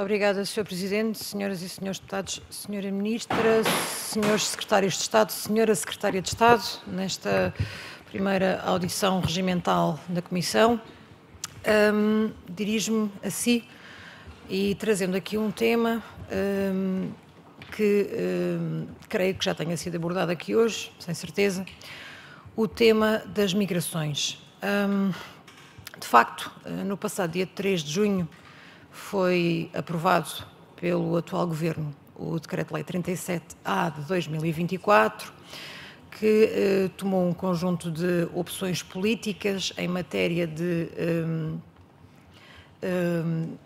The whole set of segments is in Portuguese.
Muito obrigada, Sr. Presidente, senhoras e senhores deputados, Sra. Ministra, senhores Secretários de Estado, Senhora Secretária de Estado, nesta primeira audição regimental da Comissão, um, dirijo-me a si e trazendo aqui um tema um, que um, creio que já tenha sido abordado aqui hoje, sem certeza, o tema das migrações. de facto, no passado dia 3 de junho, foi aprovado pelo atual Governo o Decreto-Lei 37A de 2024, que eh, tomou um conjunto de opções políticas em matéria de, um, um,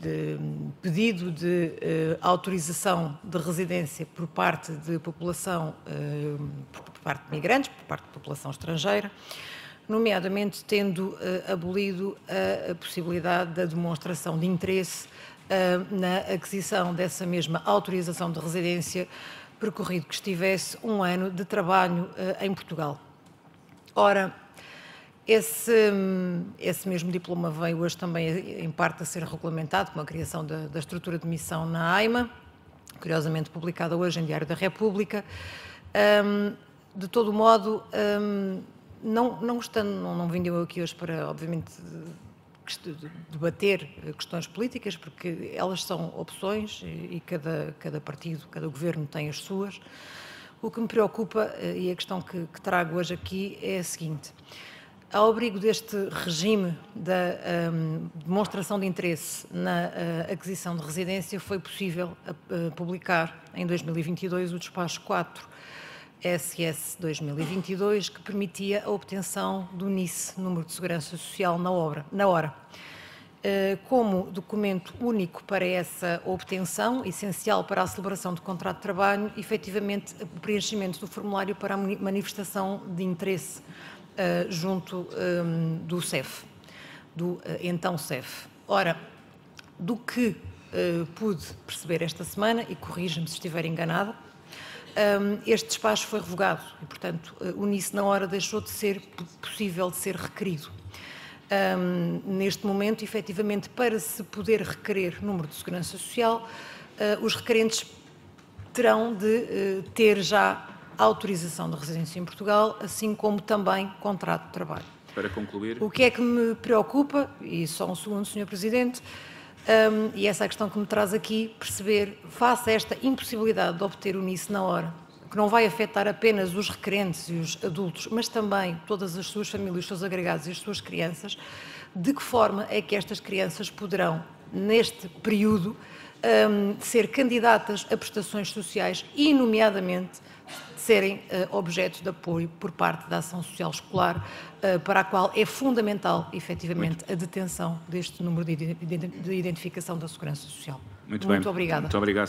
de pedido de uh, autorização de residência por parte de população, uh, por parte de migrantes, por parte de população estrangeira, nomeadamente tendo uh, abolido a, a, possibilidade da demonstração de interesse uh, na aquisição dessa mesma autorização de residência, percorrido que estivesse um ano de trabalho uh, em Portugal. Ora, esse, esse, mesmo diploma veio hoje também, em parte, a ser regulamentado com a criação da, da estrutura de missão na AIMA, curiosamente publicada hoje em Diário da República. Um, de todo modo, um, não, não gostando, não, não vim eu aqui hoje para, obviamente, debater questões políticas, porque elas são opções e cada, cada partido, cada governo tem as suas. O que me preocupa, eh, e a questão que, que trago hoje aqui, é a seguinte. Ao abrigo deste regime da um, demonstração de interesse na uh, aquisição de residência, foi possível uh, publicar em 2022 o despacho 4 SS 2022, que permitia a obtenção do NIS, Número de Segurança Social, na, obra, na hora. Eh, como documento único para essa obtenção, essencial para a celebração do contrato de trabalho, efetivamente o preenchimento do formulário para a manifestação de interesse eh, junto ehm, do CEF, do eh, então CEF. Ora, do que pude perceber esta semana, e corrija-me se estiver enganada, este despacho foi revogado e, portanto, o NIS na hora deixou de ser possível de ser requerido. Neste momento, efetivamente, para se poder requerer número de segurança social, uh, os requerentes terão de uh, ter já autorização de residência em Portugal, assim como também contrato de trabalho. Para concluir. O que é que me preocupa, e só um segundo, Sr. Presidente, um, e essa é a questão que me traz aqui, perceber, face a esta impossibilidade de obter o NIS na hora, que não vai afetar apenas os requerentes e os adultos, mas também todas as suas famílias, os seus agregados e as suas crianças, de que forma é que estas crianças poderão, neste período, um, ser candidatas a prestações sociais e, nomeadamente, serem uh, objeto de apoio por parte da ação social escolar, uh, para a qual é fundamental, efetivamente, a detenção deste número de, de identificação da Segurança Social. Muito, Muito obrigada. Muito obrigado,